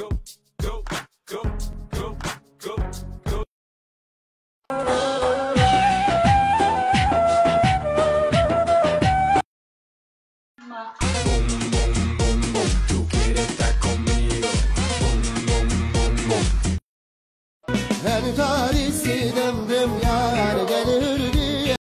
go, go, go, go, go, go. Boom, boom, boom, boom. Tú quieres estar conmigo. Boom, boom, boom, boom. Anybody?